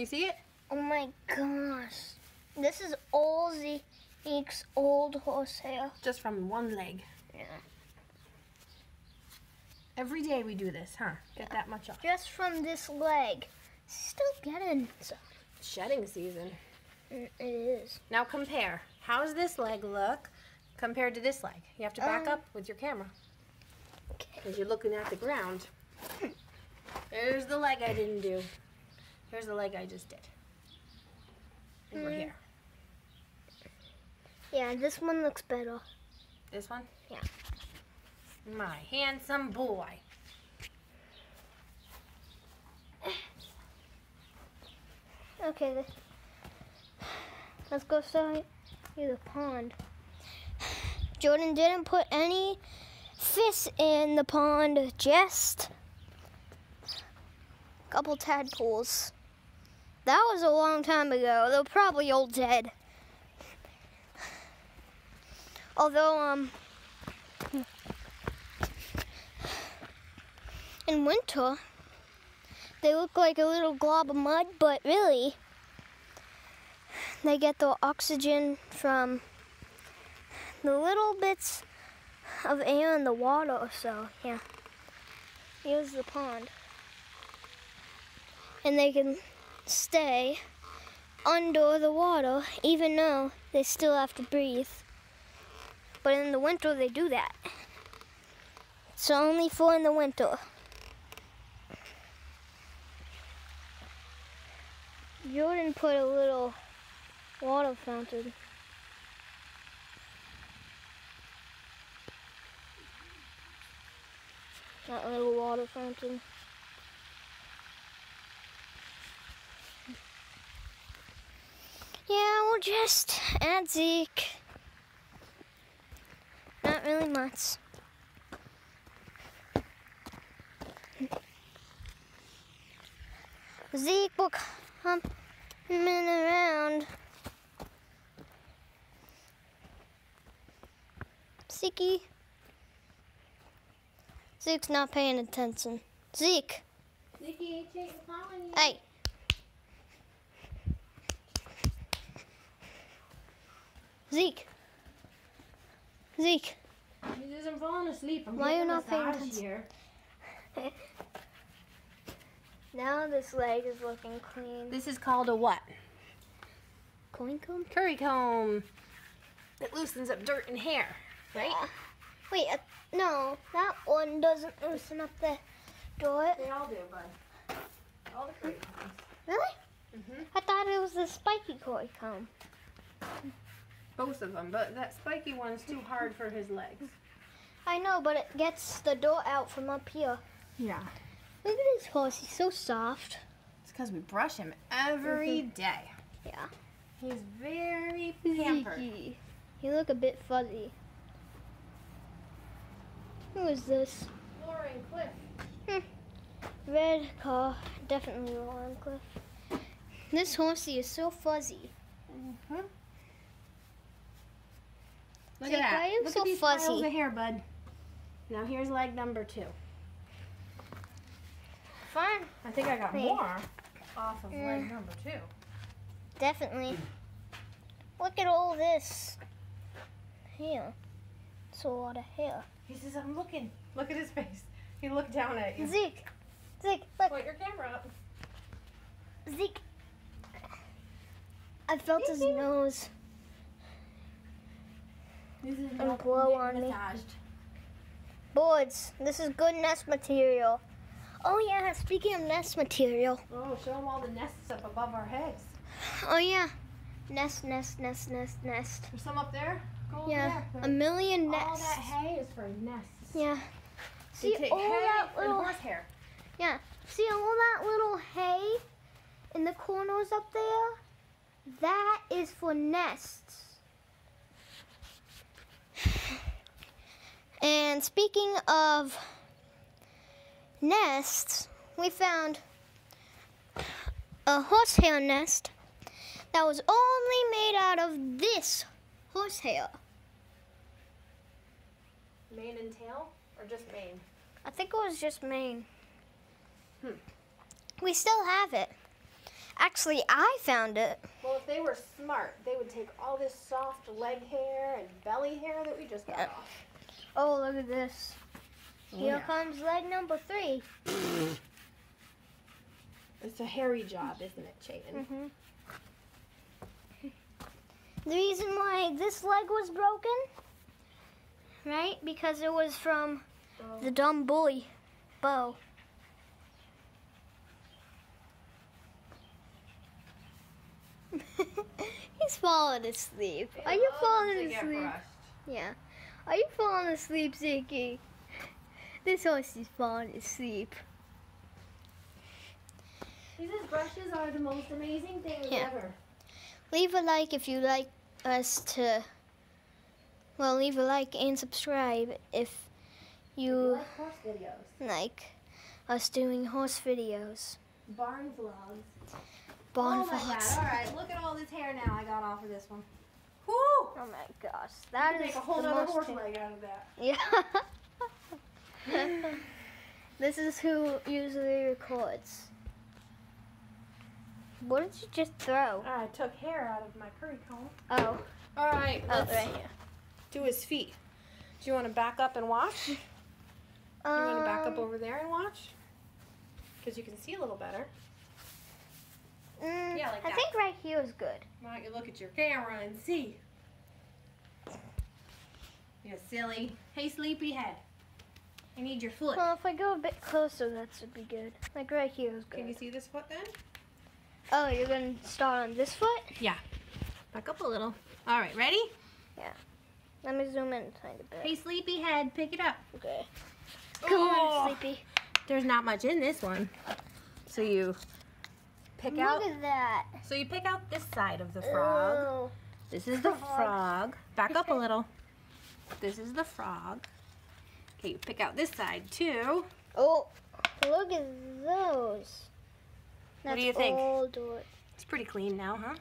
You see it? Oh my gosh. This is all Zeke's old horsehair. Just from one leg. Yeah. Every day we do this, huh? Get that much off. Just from this leg. Still getting some. Shedding season. Mm, It is. Now compare. How's this leg look compared to this leg? You have to back Um, up with your camera Okay. because you're looking at the ground. There's the leg I didn't do. Here's the leg I just did. And we're Mm. here. Yeah, this one looks better. This one? Yeah. My handsome boy. Okay, let's go show you the pond. Jordan didn't put any fish in the pond, just a couple tadpoles. That was a long time ago. They're probably all dead. Although, um, in winter, they look like a little glob of mud, but really, they get the oxygen from the little bits of air in the water. So, yeah. Here's the pond. And they can stay under the water even though they still have to breathe. But in the winter, they do that. It's only for in the winter. Jordan put a little water fountain. That little water fountain. Yeah, we'll just add Zeke. Not really much. Zeke will come in around. Zeke. Zeke's not paying attention. Zeke, Nikki, Chase calling you. hey. Zeke. Zeke. He isn't falling asleep. I'm Why getting you not paying attention? here. Now this leg is looking clean. This is called a what? Coin comb? Curry comb. It loosens up dirt and hair, right? Wait, uh, no, that one doesn't loosen up the door. They all do, bud. All the curry combs. Really? Mm-hmm. I thought it was the spiky koi comb. Both of them, but that spiky one's too hard for his legs. I know, but it gets the door out from up here. Yeah. Look at his horse, he's so soft. It's because we brush him every day. Yeah. He's very pampered. He look a bit fuzzy. Who is this? Lauren Cliff. Red car, definitely Lauren Cliff. This horsey is so fuzzy. Mm-hmm. Look Jake, at that. Look so at these fuzzy? piles of hair, bud. Now here's leg number two. Fun. I think I got Wait. more off of Mm. leg number two. Definitely. Look at all this hair. It's a lot of hair. He says, I'm looking. Look at his face. He looked down at you. Zeke, Zeke, look, Point your camera up. Zeke. I felt his nose. This is And blow on me. massaged. Boards. This is good nest material. Oh yeah, speaking of nest material. Oh, show them all the nests up above our heads. Oh yeah. Nest, nest, nest, nest, nest. There's some up there. Go Yeah, there. a million nests. all that hay is for nests. Yeah. See take all that and little horsehair. Yeah. See all that little hay in the corners up there? That is for nests. And speaking of nests, we found a horsehair nest that was only made out of this horsehair. Mane and tail, or just mane? I think it was just mane. Hmm. We still have it. Actually, I found it. Well, if they were smart, they would take all this soft leg hair and belly hair that we just got Yeah. off. Oh, look at this. Here yeah. comes leg number three. It's a hairy job, isn't it, Chayton? hmm The reason why this leg was broken, right? Because it was from the dumb bully, Bo. He's falling asleep. Are you falling asleep? Yeah. Are you falling asleep, Ziggy? This horse is falling asleep. These brushes are the most amazing things Yeah. ever. Leave a like if you like us to. Well, leave a like and subscribe if You you like horse videos, like us doing horse videos. barn vlogs. Barn oh my vlogs. god! All right, look at all this hair now I got off of this one. Whoo! Oh my gosh, that That is make a whole the other most horse hair- leg out of that. Yeah. this is who usually records. What did you just throw? I took hair out of my curry comb. Oh, All right, oh, let's right here. do his feet. Do you want to back up and watch? You want to back up Um, over there and watch? Because you can see a little better. Mm, Yeah, like I that. think right here is good. Why don't you look at your camera and see? You silly. Hey, sleepyhead. I need your foot. Well, if I go a bit closer, that should be good. Like right here is good. Can you see this foot then? Oh, you're gonna start on this foot? Yeah. Back up a little. All right, ready? Yeah. Let me zoom in a tiny bit. Hey, sleepyhead, pick it up. Okay. Come Oh. on, Sleepy. There's not much in this one. So you pick Look out. at that. So you pick out this side of the frog. Oh. This is the Frog. Back up a little. This is the frog. Okay, you pick out this side too. Oh, look at those. What do you think? It's pretty clean now, huh?